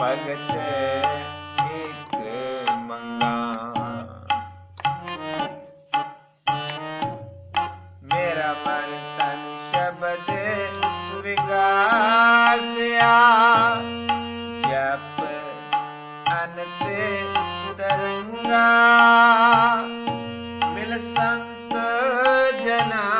ਭਗਤ ਇੱਕ ਮੰਗਾ ਮੇਰਾ ਮਨ ਤਨ ਸ਼ਬਦ ਵਿਗਾਸਿਆ ਜਪ ਅਨੰਤ ਤਰੰਗਾ ਮਿਲ ਸੰਤ ਜਨਾ